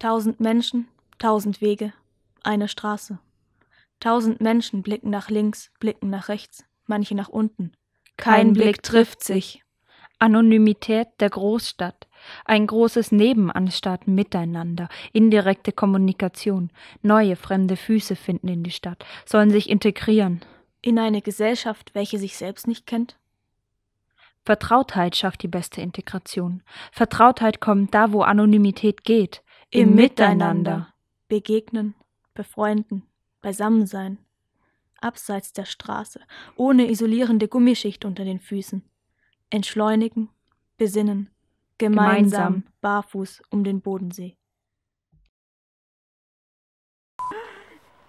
Tausend Menschen, tausend Wege, eine Straße. Tausend Menschen blicken nach links, blicken nach rechts, manche nach unten. Kein Blick trifft sich. Anonymität der Großstadt, ein großes Nebenanstatt Miteinander, indirekte Kommunikation, neue fremde Füße finden in die Stadt, sollen sich integrieren. In eine Gesellschaft, welche sich selbst nicht kennt? Vertrautheit schafft die beste Integration. Vertrautheit kommt da, wo Anonymität geht. Im Miteinander. Begegnen, befreunden, beisammensein. Abseits der Straße, ohne isolierende Gummischicht unter den Füßen. Entschleunigen, besinnen, gemeinsam, Gemeinsam. barfuß um den Bodensee.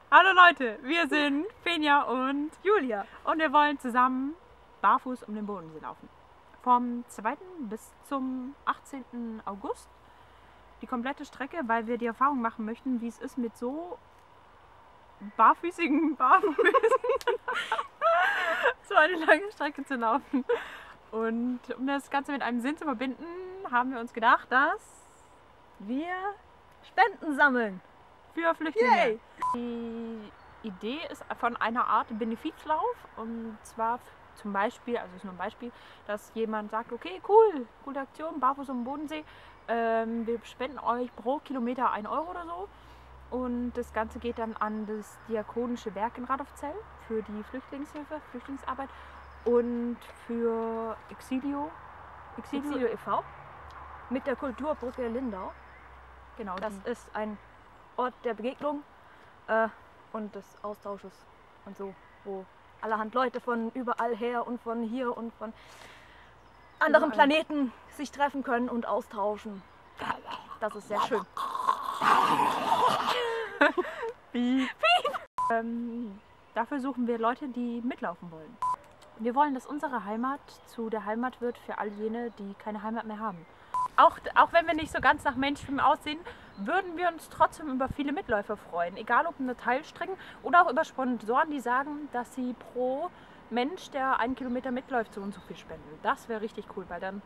Hallo Leute, wir sind Fenja und Julia und wir wollen zusammen barfuß um den Bodensee laufen. Vom 2. bis zum 18. August. Die komplette Strecke, weil wir die Erfahrung machen möchten, wie es ist mit so barfüßigen Barfüßen so eine lange Strecke zu laufen. Und um das Ganze mit einem Sinn zu verbinden, haben wir uns gedacht, dass wir Spenden sammeln. für Flüchtlinge. Yay! Die Idee ist von einer Art Benefizlauf und zwar f- zum Beispiel, also ist nur ein Beispiel, dass jemand sagt, okay, cool, coole Aktion, barfuß um den Bodensee, ähm, wir spenden euch pro Kilometer 1 Euro oder so und das Ganze geht dann an das Diakonische Werk in Radolfzell für die Flüchtlingshilfe, Flüchtlingsarbeit und für Exilio. Exilio e.V. mit der Kulturbrücke Lindau. genau, Das die- ist ein Ort der Begegnung äh, und des Austausches und so, wo allerhand Leute von überall her und von hier und von anderen Überall. Planeten sich treffen können und austauschen. Das ist sehr schön. Ähm, dafür suchen wir Leute, die mitlaufen wollen. Wir wollen, dass unsere Heimat zu der Heimat wird für all jene, die keine Heimat mehr haben. Auch, auch wenn wir nicht so ganz nach Mainstream aussehen, würden wir uns trotzdem über viele Mitläufer freuen. Egal ob eine Teilstrecken oder auch über Sponsoren, die sagen, dass sie pro Mensch, der einen Kilometer mitläuft, so und so viel spenden. Das wäre richtig cool, weil dann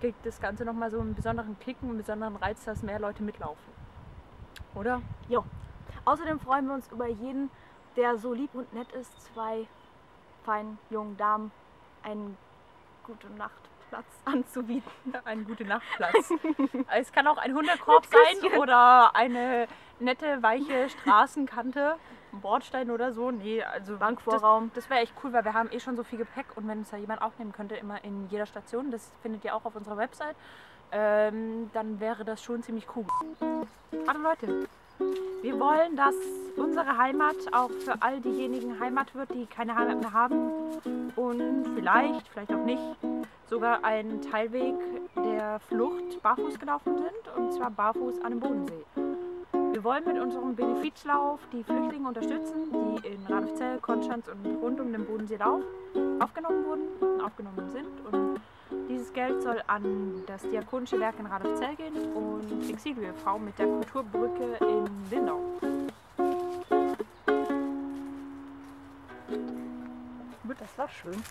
kriegt das Ganze nochmal so einen besonderen Kick, einen besonderen Reiz, dass mehr Leute mitlaufen. Oder? Außerdem freuen wir uns über jeden, der so lieb und nett ist, zwei feinen jungen Damen einen gute Nachtplatz anzubieten. Ein gute Nachtplatz. es kann auch ein Hundekorb sein oder eine nette, weiche Straßenkante, ein Bordstein oder so. Nee, also Bankvorraum. Das, das wäre echt cool, weil wir haben eh schon so viel Gepäck und wenn uns da jemand aufnehmen könnte, immer in jeder Station, das findet ihr auch auf unserer Website, ähm, dann wäre das schon ziemlich cool. Hallo Leute, wir wollen, dass unsere Heimat auch für all diejenigen Heimat wird, die keine Heimat mehr haben und vielleicht, vielleicht auch nicht, sogar einen Teilweg der Flucht barfuß gelaufen sind und zwar barfuß an dem Bodensee. Wir wollen mit unserem Benefizlauf die Flüchtlinge unterstützen, die in Radolfzell, Konstanz und rund um den Bodensee Lauf aufgenommen wurden und aufgenommen sind. Und dieses Geld soll an das Diakonische Werk in Radolfzell gehen und e.V. mit der Kulturbrücke in Lindau. Das war schön.